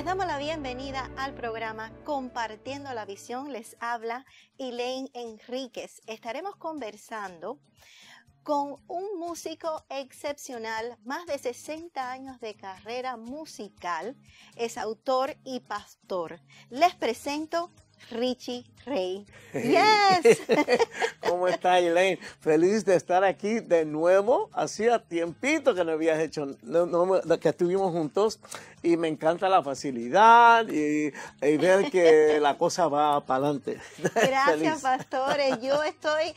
Les damos la bienvenida al programa Compartiendo la Visión. Les habla Elaine Enríquez. Estaremos conversando con un músico excepcional, más de 60 años de carrera musical, es autor y pastor. Les presento Richie Rey. Yes. ¿Cómo está Elaine? Feliz de estar aquí de nuevo. Hacía tiempito que no habías hecho, que estuvimos juntos y me encanta la facilidad y, ver que la cosa va para adelante. Gracias, pastores. Yo estoy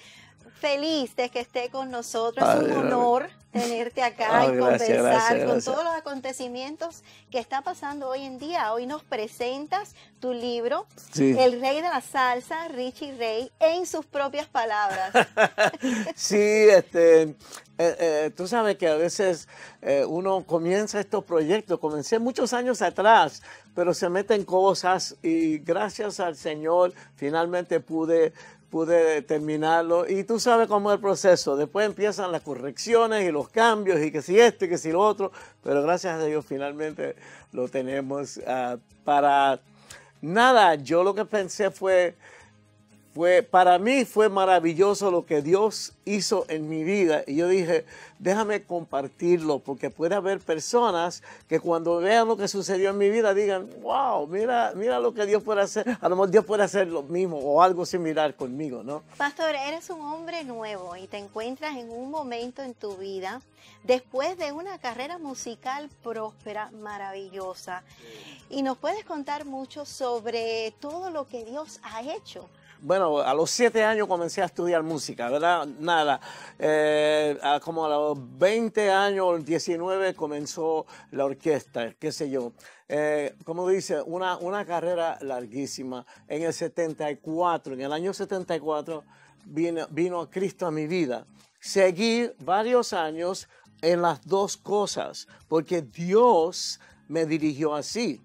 feliz de que esté con nosotros. Es un honor tenerte acá y conversar con todos los acontecimientos que está pasando hoy en día. Hoy nos presentas tu libro, El Rey de la Salsa, Richie Rey, en sus propias palabras. sí, este, eh, eh, tú sabes que a veces eh, uno comienza estos proyectos, comencé muchos años atrás, pero se meten cosas y gracias al Señor finalmente pude pude terminarlo. Y tú sabes cómo es el proceso. Después empiezan las correcciones y los cambios y que si esto y que si lo otro. Pero gracias a Dios finalmente lo tenemos ah, para nada. Yo lo que pensé fue fue, para mí fue maravilloso lo que Dios hizo en mi vida. Y yo dije, déjame compartirlo, porque puede haber personas que cuando vean lo que sucedió en mi vida digan, wow, mira, mira lo que Dios puede hacer. A lo mejor Dios puede hacer lo mismo o algo similar conmigo, ¿no? Pastor, eres un hombre nuevo y te encuentras en un momento en tu vida después de una carrera musical próspera, maravillosa. Y nos puedes contar mucho sobre todo lo que Dios ha hecho bueno, a los siete años comencé a estudiar música, ¿verdad? Nada. Eh, como a los 20 años, 19, comenzó la orquesta, qué sé yo. Eh, como dice, una, una carrera larguísima. En el 74, en el año 74, vino, vino Cristo a mi vida. Seguí varios años en las dos cosas, porque Dios me dirigió así.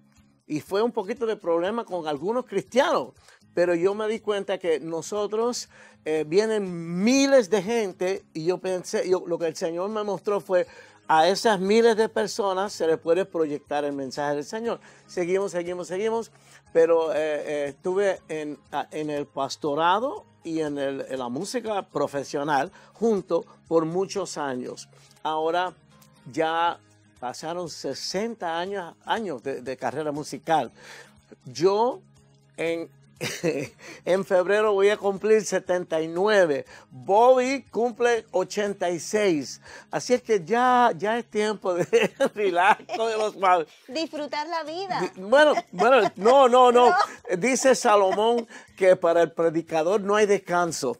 Y fue un poquito de problema con algunos cristianos pero yo me di cuenta que nosotros eh, vienen miles de gente y yo pensé, yo, lo que el Señor me mostró fue a esas miles de personas se les puede proyectar el mensaje del Señor. Seguimos, seguimos, seguimos, pero eh, eh, estuve en, en, el pastorado y en, el, en, la música profesional junto por muchos años. Ahora ya pasaron 60 años, años de, de carrera musical. Yo en en febrero voy a cumplir 79. Bobby cumple 86. Así es que ya, ya es tiempo de relax de los padres. Disfrutar la vida. Bueno, bueno, no, no, no. Dice Salomón que para el predicador no hay descanso.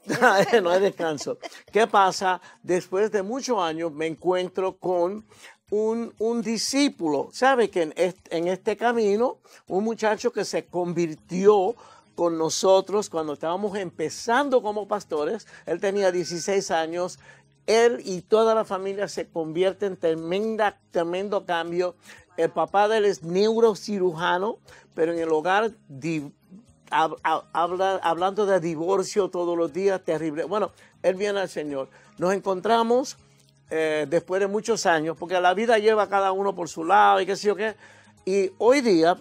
no hay descanso. ¿Qué pasa? Después de muchos años me encuentro con un, un, discípulo. ¿Sabe que en este, en este camino, un muchacho que se convirtió con nosotros cuando estábamos empezando como pastores. Él tenía 16 años. Él y toda la familia se convierten en tremenda, tremendo cambio. El papá de él es neurocirujano, pero en el hogar habla, hablando de divorcio todos los días, terrible. Bueno, él viene al Señor. Nos encontramos eh, después de muchos años, porque la vida lleva a cada uno por su lado y qué sé yo qué. Y hoy día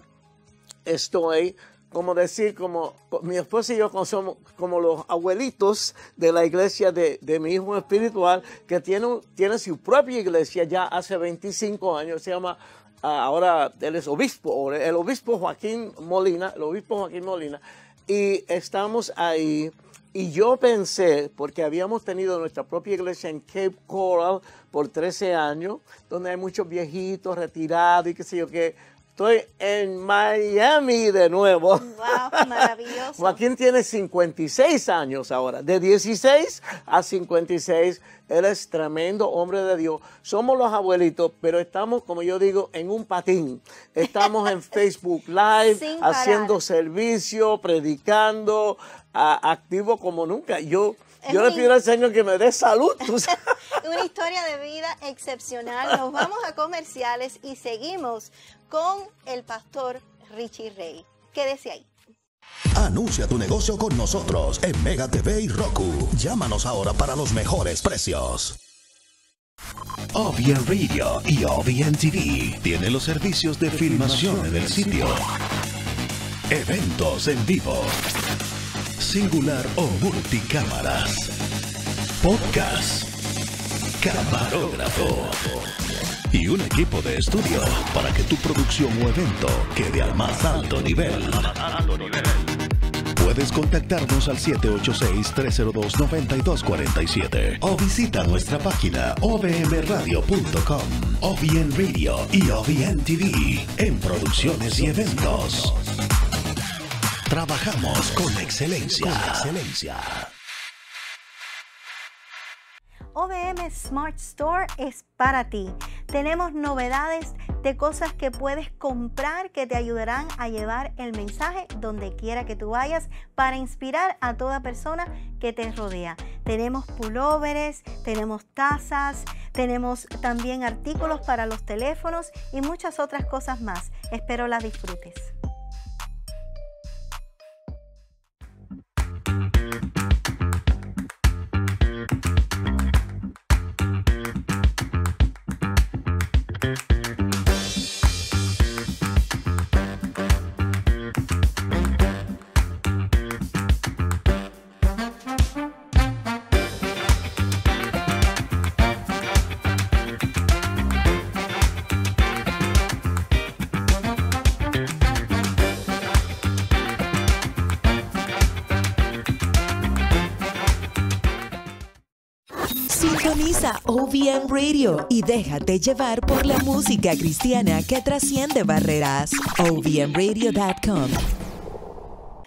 estoy como decir, como mi esposa y yo somos como los abuelitos de la iglesia de, mi hijo espiritual, que tiene, tiene su propia iglesia ya hace 25 años, se llama, ah, ahora él es obispo, el obispo Joaquín Molina, el obispo Joaquín Molina, y estamos ahí. Y yo pensé, porque habíamos tenido nuestra propia iglesia en Cape Coral por 13 años, donde hay muchos viejitos retirados y qué sé yo qué, Estoy en Miami de nuevo. Wow, maravilloso. Joaquín tiene 56 años ahora. De 16 a 56, él es tremendo hombre de Dios. Somos los abuelitos, pero estamos, como yo digo, en un patín. Estamos en Facebook Live, haciendo servicio, predicando, activo como nunca. Yo yo le pido al Señor que me dé salud. Una historia de vida excepcional. Nos vamos a comerciales y seguimos con el pastor Richie Rey. Quédese ahí. Anuncia tu negocio con nosotros en Mega TV y Roku. Llámanos ahora para los mejores precios. OBN Radio y OBN TV. Tiene los servicios de filmación en el sitio. Eventos en vivo. Singular o multicámaras. Podcast. Camarógrafo. Y un equipo de estudio para que tu producción o evento quede al más alto nivel. Puedes contactarnos al 786-302-9247 o visita nuestra página ovmradio.com, OVN Radio y OVN TV en producciones y eventos. Trabajamos con excelencia. Con excelencia. OBM Smart Store es para ti. Tenemos novedades de cosas que puedes comprar que te ayudarán a llevar el mensaje donde quiera que tú vayas para inspirar a toda persona que te rodea. Tenemos pulóveres, tenemos tazas, tenemos también artículos para los teléfonos y muchas otras cosas más. Espero las disfrutes. OVM Radio y déjate llevar por la música cristiana que trasciende barreras. OVMRadio.com.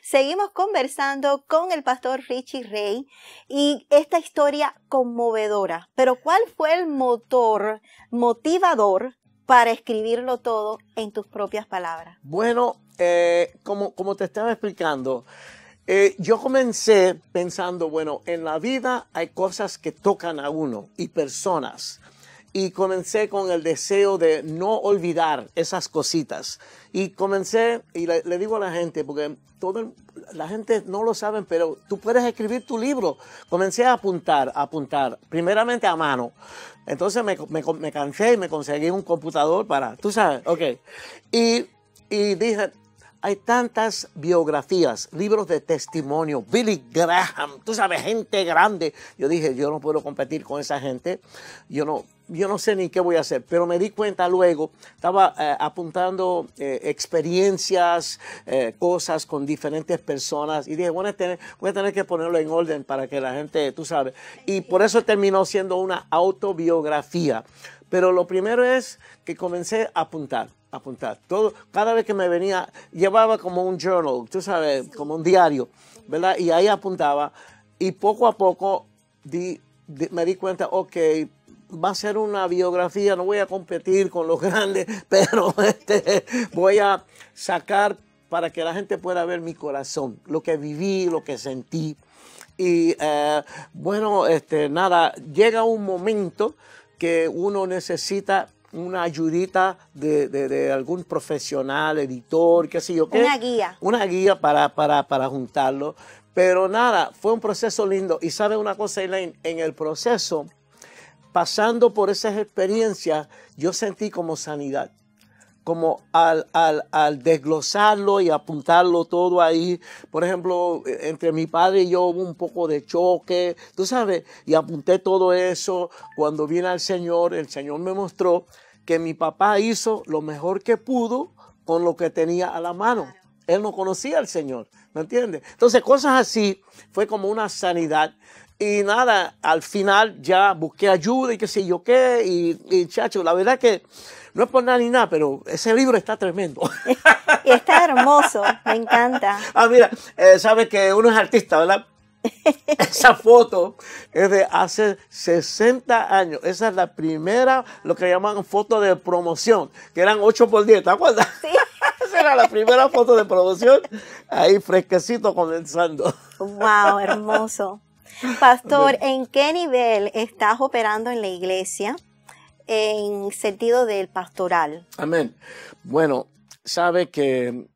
Seguimos conversando con el pastor Richie Rey y esta historia conmovedora. Pero ¿cuál fue el motor motivador para escribirlo todo en tus propias palabras? Bueno, eh, como, como te estaba explicando, eh, yo comencé pensando, bueno, en la vida hay cosas que tocan a uno y personas. Y comencé con el deseo de no olvidar esas cositas. Y comencé, y le, digo a la gente, porque todo la gente no lo sabe, pero tú puedes escribir tu libro. Comencé a apuntar, a apuntar, primeramente a mano. Entonces me, me, me cansé y me conseguí un computador para, tú sabes, ok. Y, y dije, hay tantas biografías, libros de testimonio, Billy Graham, tú sabes, gente grande. Yo dije, yo no puedo competir con esa gente. Yo no, yo no sé ni qué voy a hacer, pero me di cuenta luego, estaba eh, apuntando eh, experiencias, eh, cosas con diferentes personas y dije, voy a, tener, voy a tener que ponerlo en orden para que la gente, tú sabes. Y por eso terminó siendo una autobiografía. Pero lo primero es que comencé a apuntar, apuntar. Todo, cada vez que me venía, llevaba como un journal, tú sabes, como un diario, ¿verdad? Y ahí apuntaba. Y poco a poco di- di- me di cuenta, ok, va a ser una biografía, no voy a competir con los grandes, pero este, voy a sacar para que la gente pueda ver mi corazón, lo que viví, lo que sentí. Y eh, bueno, este, nada, llega un momento que uno necesita una ayudita de, de- de algún profesional, editor, qué sé yo qué. Una guía. Una guía para, para, para juntarlo. Pero nada, fue un proceso lindo. Y sabe una cosa, Elaine, en el proceso, pasando por esas experiencias, yo sentí como sanidad como al, al, al desglosarlo y apuntarlo todo ahí, por ejemplo, entre mi padre y yo hubo un poco de choque, tú sabes, y apunté todo eso. Cuando vine al Señor, el Señor me mostró que mi papá hizo lo mejor que pudo con lo que tenía a la mano. Él no conocía al Señor, ¿me entiendes? Entonces, cosas así fue como una sanidad. Y nada, al final ya busqué ayuda y qué sé yo qué. Y chacho, la verdad que no es por nada ni nada, pero ese libro está tremendo. Y está hermoso, me encanta. ah, mira, eh, sabes que uno es artista, ¿verdad? Esa foto es de hace 60 años. Esa es la primera, lo que llaman foto de promoción, que eran 8 por 10, ¿te acuerdas? Sí. Esa era la primera foto de promoción, ahí fresquecito comenzando. Wow, hermoso. Pastor, ¿en qué nivel estás operando en la iglesia en sentido del pastoral? Amén. Bueno, sabe que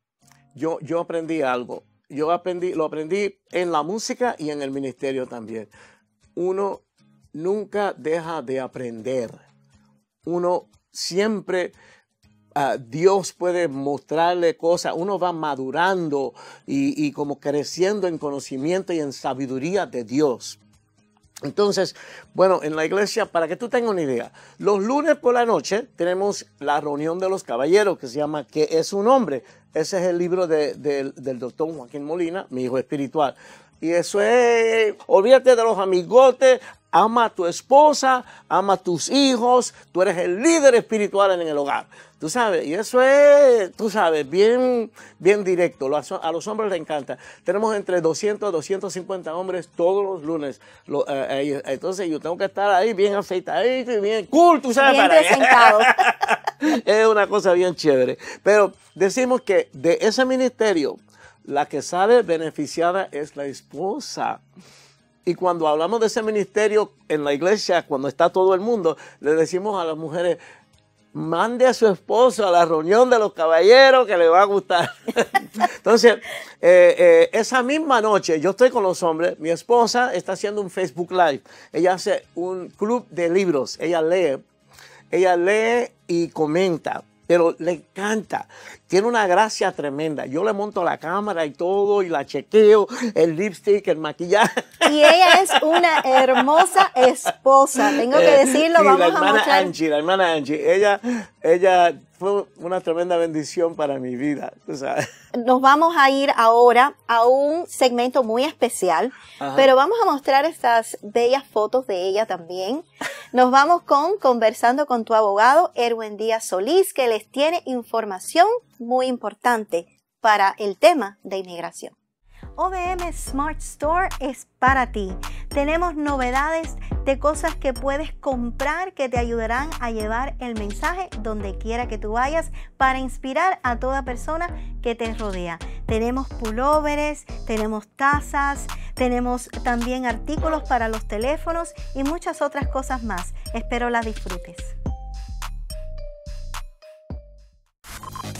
yo, yo aprendí algo. Yo aprendí, lo aprendí en la música y en el ministerio también. Uno nunca deja de aprender. uno siempre ah, Dios puede mostrarle cosas, uno va madurando y, y como creciendo en conocimiento y en sabiduría de Dios. Entonces, bueno, en la iglesia, para que tú tengas una idea, los lunes por la noche tenemos la reunión de los caballeros que se llama ¿Qué es un hombre? Ese es el libro de- de- del doctor Joaquín Molina, mi hijo espiritual. Y eso es, olvídate de los amigotes, ama a tu esposa, ama a tus hijos, tú eres el líder espiritual en el hogar. Tú sabes, y eso es, tú sabes, bien, bien directo. A los hombres les encanta. Tenemos entre 200 a 250 hombres todos los lunes. Eh, entonces yo tengo que estar ahí bien afeitadito y bien cool, tú sabes. Bien para- es una cosa bien chévere. Pero decimos que de ese ministerio, la que sale beneficiada es la esposa. Y cuando hablamos de ese ministerio en la iglesia, cuando está todo el mundo, le decimos a las mujeres, mande a su esposo a la reunión de los caballeros que le va a gustar. Entonces, eh, eh, esa misma noche yo estoy con los hombres, mi esposa está haciendo un Facebook Live, ella hace un club de libros, ella lee, ella lee y comenta. Pero le encanta, tiene una gracia tremenda. Yo le monto la cámara y todo, y la chequeo, el lipstick, el maquillaje. Y ella es una hermosa esposa. Tengo que Eh, decirlo, sí, vamos la hermana. Angie, la hermana Angie, ella, ella fue una tremenda bendición para mi vida. Nos vamos a ir ahora a un segmento muy especial, Ajá. pero vamos a mostrar estas bellas fotos de ella también. Nos vamos con conversando con tu abogado Erwin Díaz Solís, que les tiene información muy importante para el tema de inmigración. OBM Smart Store es para ti. Tenemos novedades de cosas que puedes comprar que te ayudarán a llevar el mensaje donde quiera que tú vayas para inspirar a toda persona que te rodea. Tenemos pulóveres, tenemos tazas, tenemos también artículos para los teléfonos y muchas otras cosas más. Espero las disfrutes.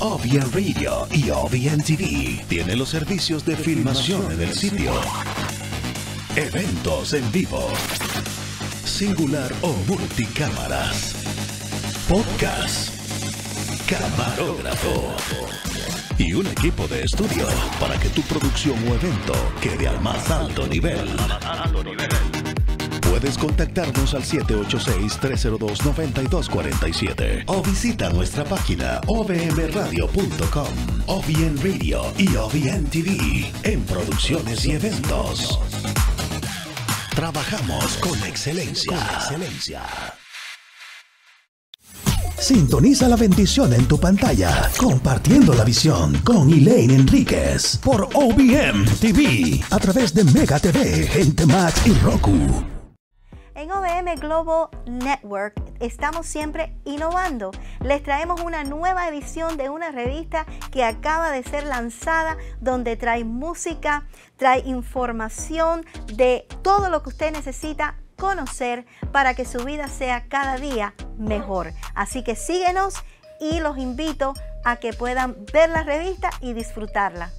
OBN Radio y OBN TV tiene los servicios de filmación en el sitio. Eventos en vivo. Singular o multicámaras. Podcast. Camarógrafo. Y un equipo de estudio para que tu producción o evento quede al más alto nivel. Puedes contactarnos al 786-302-9247 o visita nuestra página ovmradio.com, OBN Radio y OBN TV en producciones y eventos. Trabajamos con excelencia. excelencia. Sintoniza la bendición en tu pantalla, compartiendo la visión con Elaine Enríquez por OBM TV a través de Mega TV, Gente Max y Roku. En OBM Global Network estamos siempre innovando. Les traemos una nueva edición de una revista que acaba de ser lanzada donde trae música, trae información de todo lo que usted necesita conocer para que su vida sea cada día mejor. Así que síguenos y los invito a que puedan ver la revista y disfrutarla.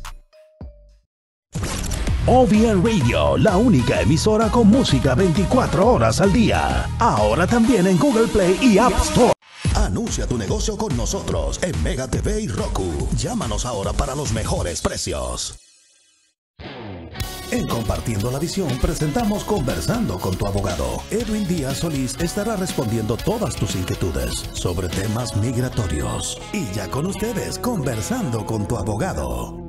OBN Radio, la única emisora con música 24 horas al día. Ahora también en Google Play y App Store. Anuncia tu negocio con nosotros en Mega TV y Roku. Llámanos ahora para los mejores precios. En Compartiendo la Visión presentamos Conversando con tu abogado. Edwin Díaz Solís estará respondiendo todas tus inquietudes sobre temas migratorios. Y ya con ustedes, Conversando con tu abogado.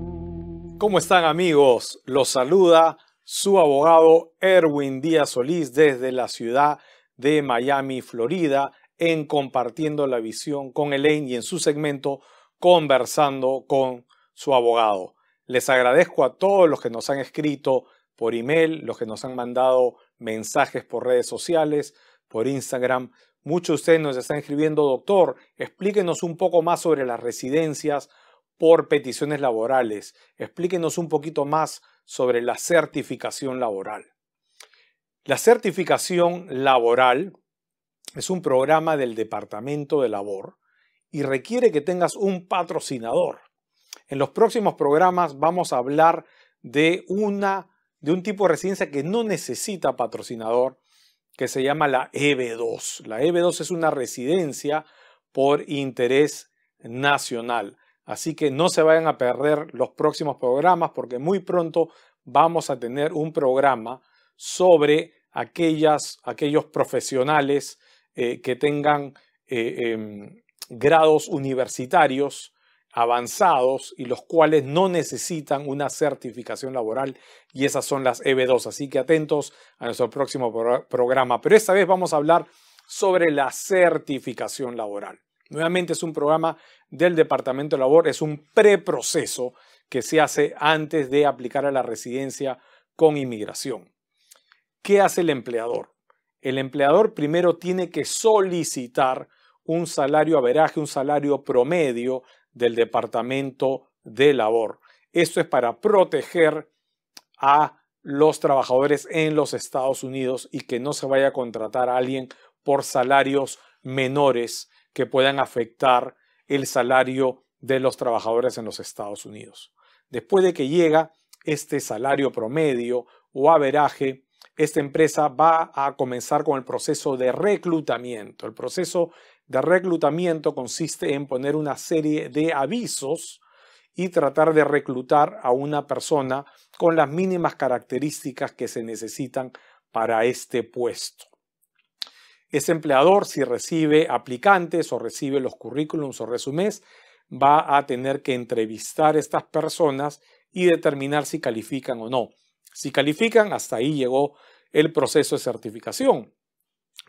¿Cómo están amigos? Los saluda su abogado Erwin Díaz Solís desde la ciudad de Miami, Florida, en Compartiendo la Visión con Elaine y en su segmento Conversando con su abogado. Les agradezco a todos los que nos han escrito por email, los que nos han mandado mensajes por redes sociales, por Instagram. Muchos de ustedes nos están escribiendo, doctor, explíquenos un poco más sobre las residencias por peticiones laborales. Explíquenos un poquito más sobre la certificación laboral. La certificación laboral es un programa del Departamento de Labor y requiere que tengas un patrocinador. En los próximos programas vamos a hablar de, una, de un tipo de residencia que no necesita patrocinador, que se llama la EB2. La EB2 es una residencia por interés nacional. Así que no se vayan a perder los próximos programas porque muy pronto vamos a tener un programa sobre aquellas, aquellos profesionales eh, que tengan eh, em, grados universitarios avanzados y los cuales no necesitan una certificación laboral y esas son las EB2. Así que atentos a nuestro próximo programa. Pero esta vez vamos a hablar sobre la certificación laboral. Nuevamente es un programa del Departamento de Labor, es un preproceso que se hace antes de aplicar a la residencia con inmigración. ¿Qué hace el empleador? El empleador primero tiene que solicitar un salario averaje, un salario promedio del Departamento de Labor. Esto es para proteger a los trabajadores en los Estados Unidos y que no se vaya a contratar a alguien por salarios menores que puedan afectar el salario de los trabajadores en los Estados Unidos. Después de que llega este salario promedio o averaje, esta empresa va a comenzar con el proceso de reclutamiento. El proceso de reclutamiento consiste en poner una serie de avisos y tratar de reclutar a una persona con las mínimas características que se necesitan para este puesto. Ese empleador, si recibe aplicantes o recibe los currículums o resumés, va a tener que entrevistar a estas personas y determinar si califican o no. Si califican, hasta ahí llegó el proceso de certificación.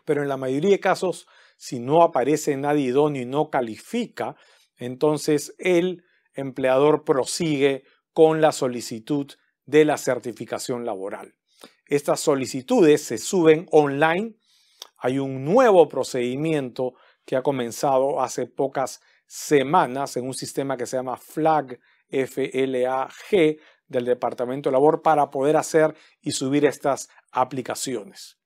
Pero en la mayoría de casos, si no aparece nadie idóneo y no califica, entonces el empleador prosigue con la solicitud de la certificación laboral. Estas solicitudes se suben online. Hay un nuevo procedimiento que ha comenzado hace pocas semanas en un sistema que se llama FLAG, F-L-A-G, del Departamento de Labor para poder hacer y subir estas aplicaciones.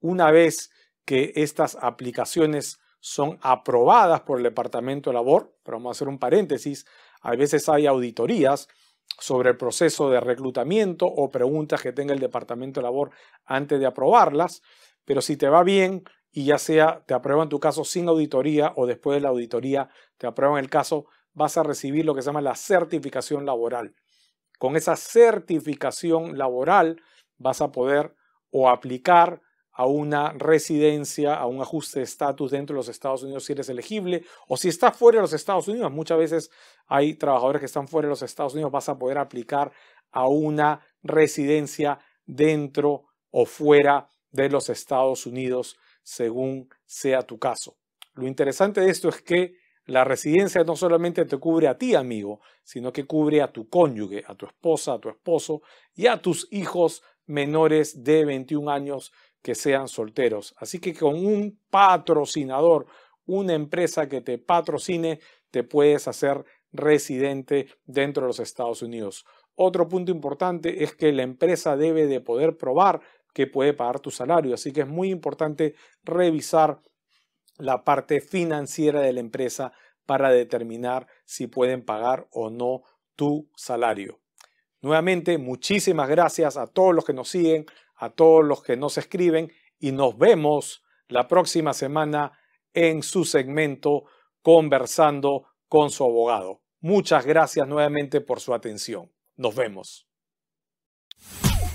Una vez que estas aplicaciones son aprobadas por el Departamento de Labor, pero vamos a hacer un paréntesis, a veces hay auditorías sobre el proceso de reclutamiento o preguntas que tenga el Departamento de Labor antes de aprobarlas, pero si te va bien y ya sea te aprueban tu caso sin auditoría o después de la auditoría te aprueban el caso, vas a recibir lo que se llama la certificación laboral. Con esa certificación laboral vas a poder o aplicar a una residencia, a un ajuste de estatus dentro de los Estados Unidos si eres elegible, o si estás fuera de los Estados Unidos, muchas veces hay trabajadores que están fuera de los Estados Unidos, vas a poder aplicar a una residencia dentro o fuera de los Estados Unidos según sea tu caso. Lo interesante de esto es que la residencia no solamente te cubre a ti, amigo, sino que cubre a tu cónyuge, a tu esposa, a tu esposo y a tus hijos menores de 21 años que sean solteros. Así que con un patrocinador, una empresa que te patrocine, te puedes hacer residente dentro de los Estados Unidos. Otro punto importante es que la empresa debe de poder probar que puede pagar tu salario. Así que es muy importante revisar la parte financiera de la empresa para determinar si pueden pagar o no tu salario. Nuevamente, muchísimas gracias a todos los que nos siguen, a todos los que nos escriben y nos vemos la próxima semana en su segmento Conversando con su abogado. Muchas gracias nuevamente por su atención. Nos vemos.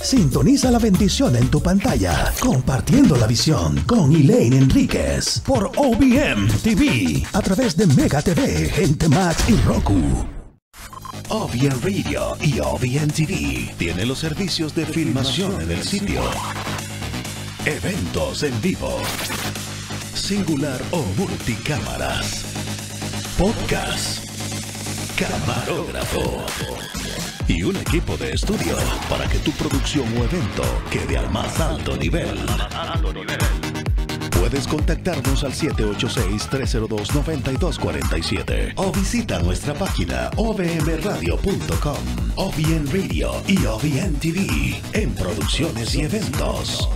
Sintoniza la bendición en tu pantalla, compartiendo la visión con Elaine Enríquez por OBM TV a través de Mega TV, Gente Max y Roku. OBN Radio y OBN TV tiene los servicios de filmación en el sitio. Eventos en vivo. Singular o multicámaras. Podcast. Camarógrafo y un equipo de estudio para que tu producción o evento quede al más alto nivel. Puedes contactarnos al 786-302-9247 o visita nuestra página ovmradio.com, OBN Radio y OBN TV en producciones y eventos.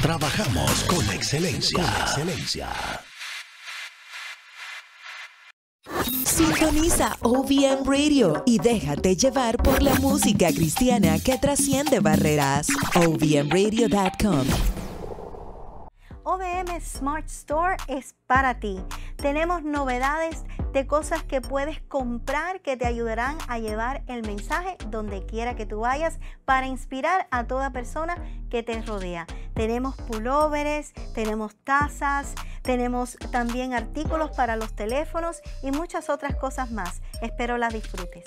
Trabajamos con excelencia. Con excelencia. Sintoniza OVM Radio y déjate llevar por la música cristiana que trasciende barreras. OVMradio.com OBM Smart Store es para ti. Tenemos novedades de cosas que puedes comprar que te ayudarán a llevar el mensaje donde quiera que tú vayas para inspirar a toda persona que te rodea. Tenemos pulóveres, tenemos tazas, tenemos también artículos para los teléfonos y muchas otras cosas más. Espero las disfrutes.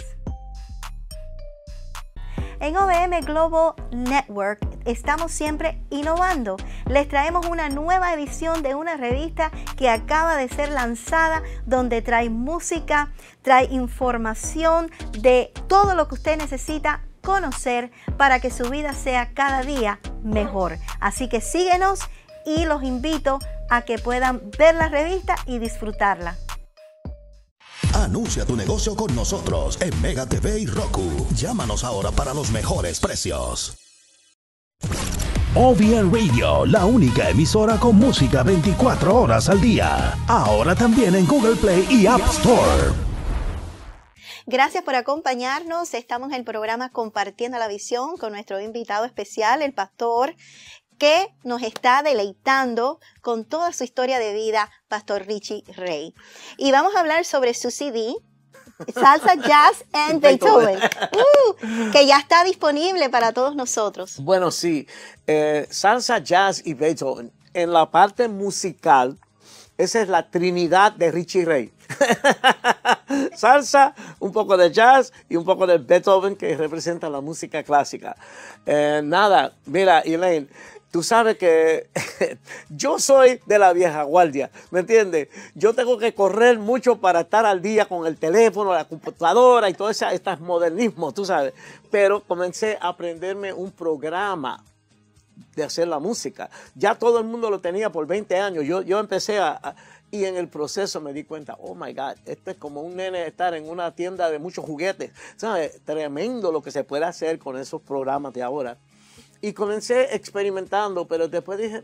En OBM Global Network estamos siempre innovando. Les traemos una nueva edición de una revista que acaba de ser lanzada donde trae música, trae información de todo lo que usted necesita conocer para que su vida sea cada día mejor. Así que síguenos y los invito a que puedan ver la revista y disfrutarla. Anuncia tu negocio con nosotros en Mega TV y Roku. Llámanos ahora para los mejores precios. OVN Radio, la única emisora con música 24 horas al día. Ahora también en Google Play y App Store. Gracias por acompañarnos. Estamos en el programa Compartiendo la Visión con nuestro invitado especial, el pastor que nos está deleitando con toda su historia de vida, Pastor Richie Rey. Y vamos a hablar sobre su CD, Salsa Jazz and Beethoven, uh, que ya está disponible para todos nosotros. Bueno, sí, eh, Salsa Jazz y Beethoven. En la parte musical, esa es la trinidad de Richie Ray. Salsa, un poco de jazz y un poco de Beethoven que representa la música clásica. Eh, nada, mira, Elaine, tú sabes que yo soy de la vieja guardia, ¿me entiendes? Yo tengo que correr mucho para estar al día con el teléfono, la computadora y todo ese estos modernismos, tú sabes. Pero comencé a aprenderme un programa de hacer la música. Ya todo el mundo lo tenía por 20 años. Yo, yo empecé a, y en el proceso me di cuenta, oh my God, esto es como un nene estar en una tienda de muchos juguetes. ¿Sabes? Tremendo lo que se puede hacer con esos programas de ahora. Y comencé experimentando, pero después dije,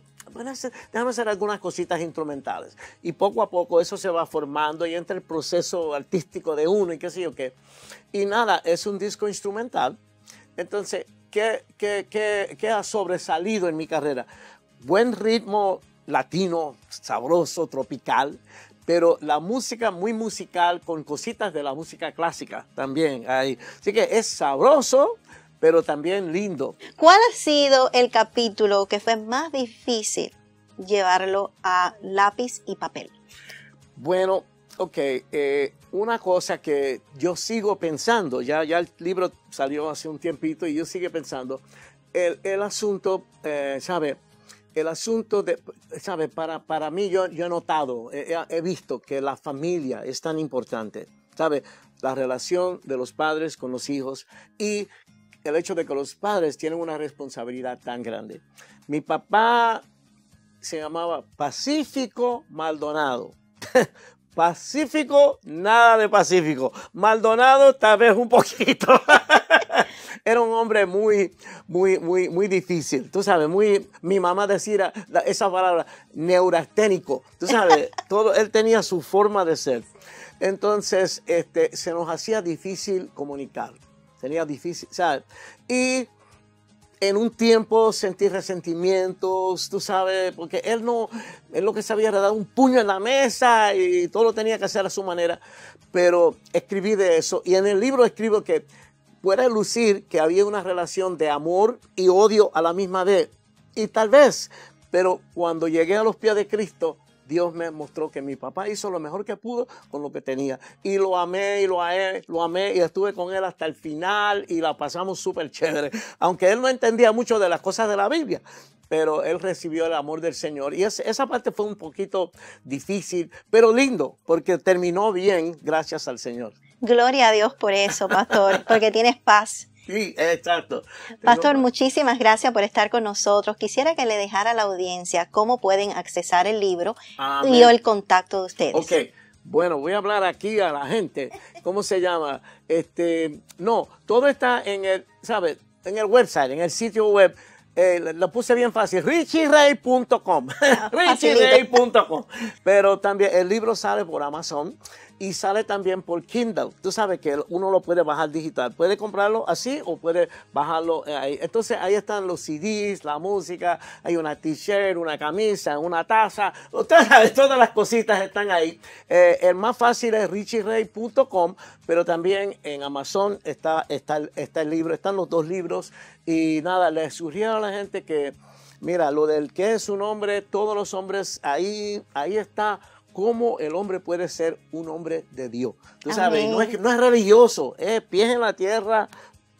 déjame hacer algunas cositas instrumentales. Y poco a poco eso se va formando y entra el proceso artístico de uno y qué sé yo qué. Y nada, es un disco instrumental. Entonces, ¿qué, qué, qué, qué ha sobresalido en mi carrera? Buen ritmo latino, sabroso, tropical, pero la música muy musical con cositas de la música clásica también ahí. Así que es sabroso, pero también lindo. ¿Cuál ha sido el capítulo que fue más difícil llevarlo a lápiz y papel? Bueno, ok, eh, una cosa que yo sigo pensando, ya, ya el libro salió hace un tiempito y yo sigo pensando, el, el asunto, eh, ¿sabe? El asunto de, ¿sabe? Para, para mí yo, yo he notado, he, he visto que la familia es tan importante, ¿sabe? La relación de los padres con los hijos y el hecho de que los padres tienen una responsabilidad tan grande. Mi papá se llamaba Pacífico Maldonado. Pacífico, nada de Pacífico. Maldonado, tal vez un poquito. Era un hombre muy, muy, muy, muy difícil. Tú sabes, muy, mi mamá decía esa palabra, neurasténico. Tú sabes, todo, él tenía su forma de ser. Entonces, este, se nos hacía difícil comunicar tenía difícil, ¿sabes? Y en un tiempo sentí resentimientos, tú sabes, porque él no, él lo que sabía era dar un puño en la mesa y todo lo tenía que hacer a su manera, pero escribí de eso y en el libro escribo que puede lucir que había una relación de amor y odio a la misma vez, y tal vez, pero cuando llegué a los pies de Cristo, Dios me mostró que mi papá hizo lo mejor que pudo con lo que tenía. Y lo amé y lo amé, lo amé y estuve con él hasta el final y la pasamos súper chévere. Aunque él no entendía mucho de las cosas de la Biblia, pero él recibió el amor del Señor. Y esa parte fue un poquito difícil, pero lindo, porque terminó bien gracias al Señor. Gloria a Dios por eso, pastor, porque tienes paz. Sí, exacto. Pastor, muchísimas gracias por estar con nosotros. Quisiera que le dejara a la audiencia cómo pueden accesar el libro y el contacto de ustedes. Ok, bueno, voy a hablar aquí a la gente. ¿Cómo se llama? Este, no, todo está en el, ¿sabes? En el website, en el sitio web. Eh, lo puse bien fácil, richieray.com, richieray.com. Pero también el libro sale por Amazon y sale también por Kindle. Tú sabes que uno lo puede bajar digital. Puede comprarlo así o puede bajarlo eh, ahí. Entonces ahí están los CDs, la música, hay una t-shirt, una camisa, una taza. todas las cositas están ahí. Eh, el más fácil es richieray.com, pero también en Amazon está, está, está el libro, están los dos libros. Y nada, les sugiero a la gente que, mira, lo del que es un hombre, todos los hombres, ahí, ahí está cómo el hombre puede ser un hombre de Dios. Tú sabes, no es, no es religioso, es pies en la tierra,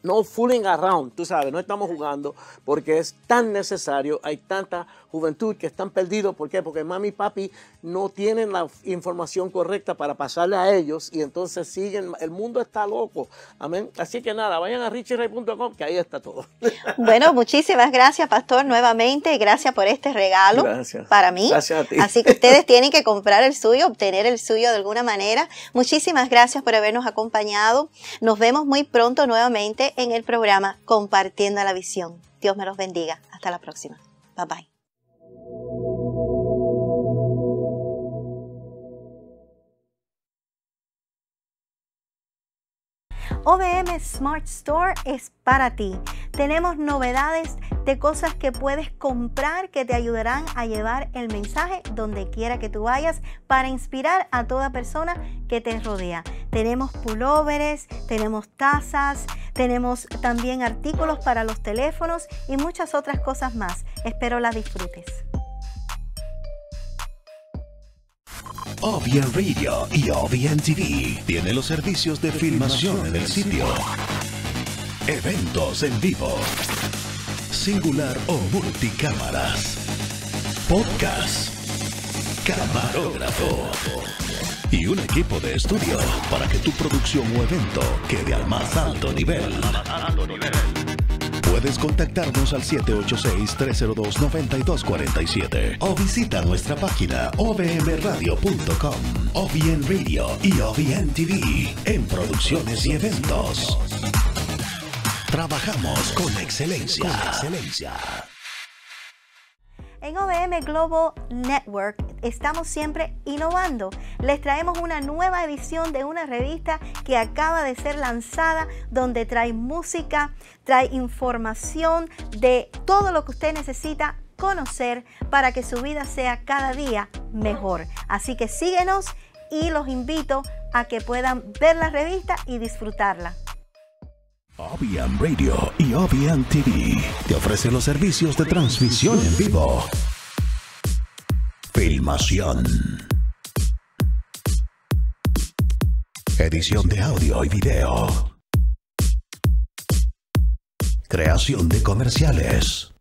no fooling around, tú sabes, no estamos jugando porque es tan necesario, hay tanta juventud que están perdidos. ¿Por qué? Porque mami y papi no tienen la información correcta para pasarle a ellos y entonces siguen, el mundo está loco. Amén. Así que nada, vayan a richieray.com que ahí está todo. Bueno, muchísimas gracias, pastor, nuevamente. Gracias por este regalo para mí. Gracias a ti. Así que ustedes tienen que comprar el suyo, obtener el suyo de alguna manera. Muchísimas gracias por habernos acompañado. Nos vemos muy pronto nuevamente en el programa Compartiendo la Visión. Dios me los bendiga. Hasta la próxima. Bye bye. OBM Smart Store es para ti. Tenemos novedades de cosas que puedes comprar que te ayudarán a llevar el mensaje donde quiera que tú vayas para inspirar a toda persona que te rodea. Tenemos pulóveres, tenemos tazas, tenemos también artículos para los teléfonos y muchas otras cosas más. Espero las disfrutes. OBN Radio y OBN TV tiene los servicios de filmación en el sitio. Eventos en vivo. Singular o multicámaras. Podcast. Camarógrafo. Y un equipo de estudio para que tu producción o evento quede al más alto nivel. Puedes contactarnos al 786-302-9247 o visita nuestra página ovmradio.com, OVN Radio y OVN TV en producciones y eventos. Trabajamos con excelencia. excelencia. En OBM Global Network estamos siempre innovando. Les traemos una nueva edición de una revista que acaba de ser lanzada donde trae música, trae información de todo lo que usted necesita conocer para que su vida sea cada día mejor. Así que síguenos y los invito a que puedan ver la revista y disfrutarla. OBM Radio y OBM TV te ofrecen los servicios de transmisión en vivo. Filmación. Edición de audio y video. Creación de comerciales.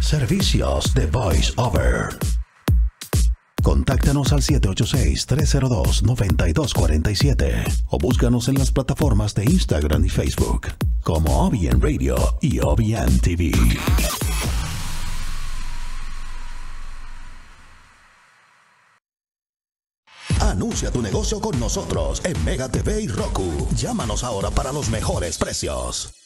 Servicios de voice over. Contáctanos al 786-302-9247 o búscanos en las plataformas de Instagram y Facebook como OBN Radio y OBN TV. Anuncia tu negocio con nosotros en Mega TV y Roku. Llámanos ahora para los mejores precios.